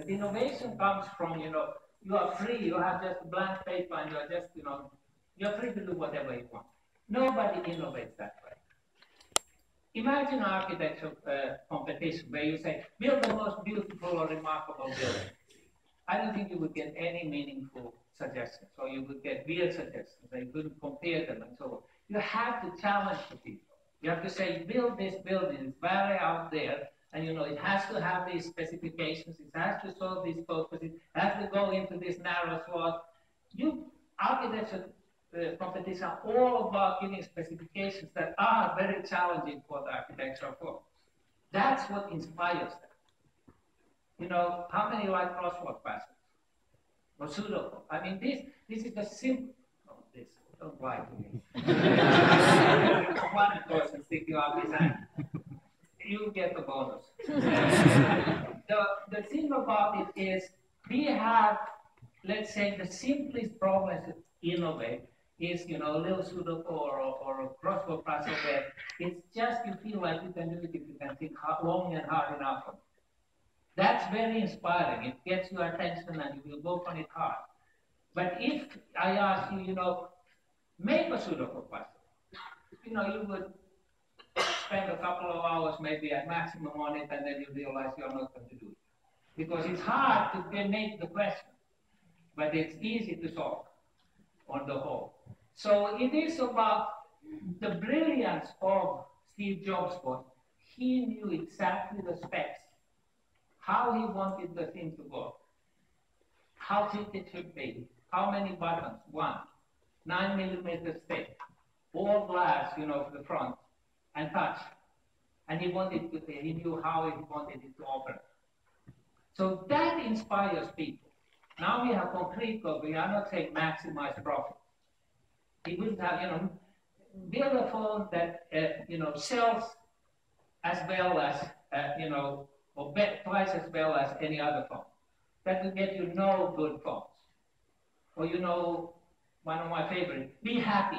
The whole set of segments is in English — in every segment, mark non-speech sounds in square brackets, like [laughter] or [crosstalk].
But innovation comes from, you know, you are free, you have just blank paper and you're just, you know, you're free to do whatever you want. Nobody innovates that way. Imagine architecture uh, competition where you say, build the most beautiful or remarkable building. I don't think you would get any meaningful suggestions, or you would get weird suggestions, you couldn't compare them and so on. You have to challenge the people. You have to say, build this building, it's very out there, and you know, it has to have these specifications, it has to solve these purposes, it has to go into this narrow slot. You architecture uh, competition are all about giving specifications that are very challenging for the architectural firm. That's what inspires them. You know, how many like crossword puzzles? Or pseudo? I mean, this this is the simple. Oh, this don't lie to me. [laughs] One person his hand. You get the bonus. [laughs] the the thing about it is we have, let's say, the simplest problem is innovate is, you know, a little Sudoku or, or a crossword puzzle where it's just you feel like you can do it if you can think hard, long and hard enough. That's very inspiring. It gets your attention and you will work on it hard. But if I ask you, you know, make a Sudoku puzzle, you know, you would spend a couple of hours maybe at maximum on it and then you realize you're not going to do it. Because it's hard to make the question, but it's easy to solve on the whole. So it is about the brilliance of Steve Jobs was he knew exactly the specs, how he wanted the thing to work, how thick it should be, how many buttons, one, nine millimeter thick, all glass, you know, for the front, and touch. And he wanted to, he knew how he wanted it to operate. So that inspires people. Now we have concrete goals. We are not saying maximize profit. He wouldn't have, you know, build a phone that, uh, you know, sells as well as, uh, you know, or bet twice as well as any other phone. That will get you no good phones. Or, you know, one of my favorite, be happy.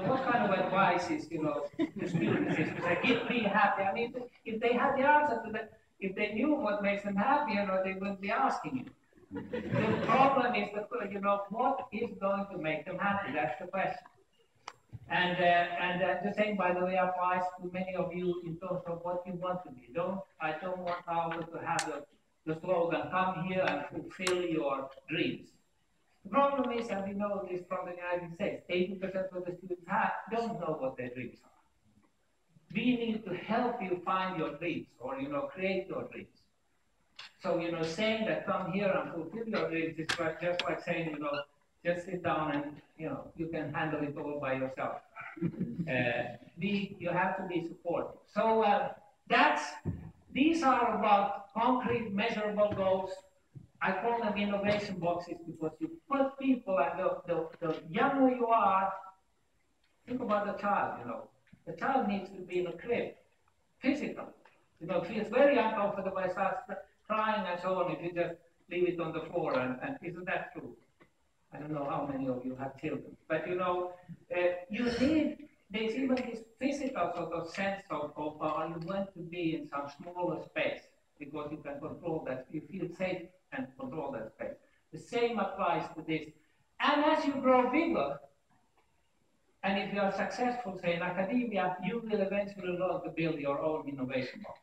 Know, what kind of advice is, you know, to students is to say, get be happy. I mean, if they had the answer to that, if they knew what makes them happy, you know, they wouldn't be asking you. The problem is that, you know, what is going to make them happy? That's the question. And, uh, and uh, the same, by the way, applies to many of you in terms of what you want to be. Don't, I don't want Harvard to have the slogan, come here and fulfill your dreams. The problem is, and we know this from the United States, 80% of the students have, don't know what their dreams are. We need to help you find your dreams or, you know, create your dreams. So, you know, saying that come here and fulfill your dreams is just like saying, you know, just sit down and, you know, you can handle it all by yourself. [laughs] uh, be, you have to be supportive. So uh, that's, these are about concrete, measurable goals. I call them innovation boxes because you put people, and the, the, the younger you are, think about the child, you know. The child needs to be in a crib, physically. You know, feels very uncomfortable, starts crying and so on if you just leave it on the floor. And, and isn't that true? I don't know how many of you have children, but you know, uh, you need, there's even this physical sort of sense of, of uh, you want to be in some smaller space because you can control that, you feel safe and control that space. The same applies to this. And as you grow bigger, and if you are successful, say in academia, you will eventually learn to build your own innovation box.